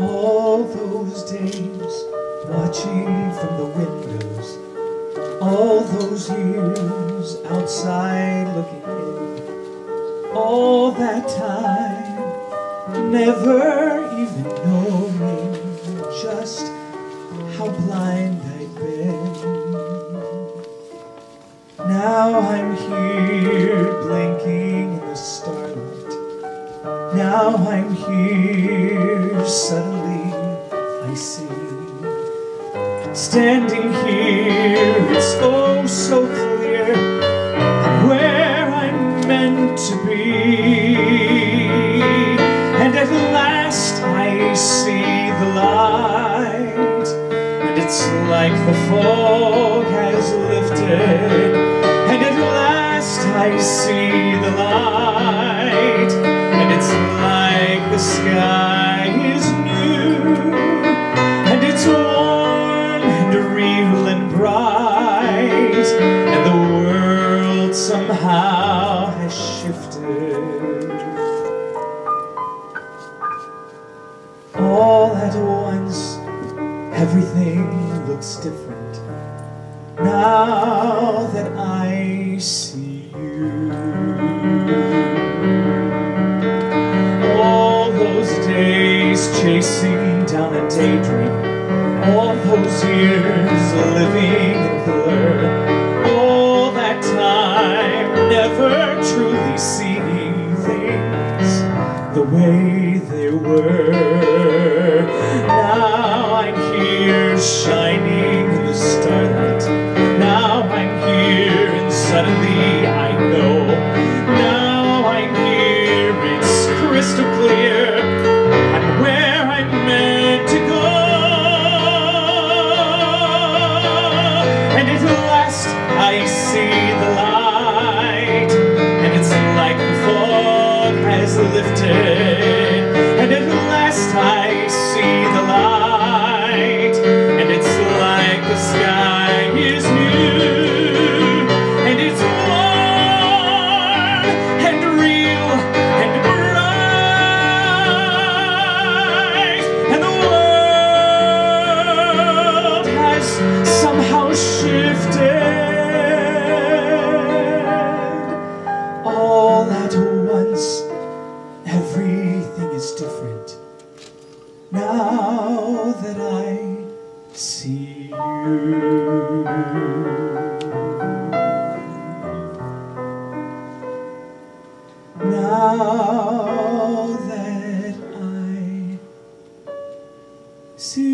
All those days watching from the windows, all those years outside looking in, all that time never even knowing just how blind I'd been. Now I'm here blinking in the starlight. Now I'm here, suddenly I see. Standing here, it's oh so clear where I'm meant to be. And at last I see the light, and it's like the fog has lifted. And at last I see the light, and it's like the sky At once, everything looks different now that I see you. All those days chasing down a daydream, all those years living in blur, all that time never truly seeing things the way they were. Shining that I see you. Now that I see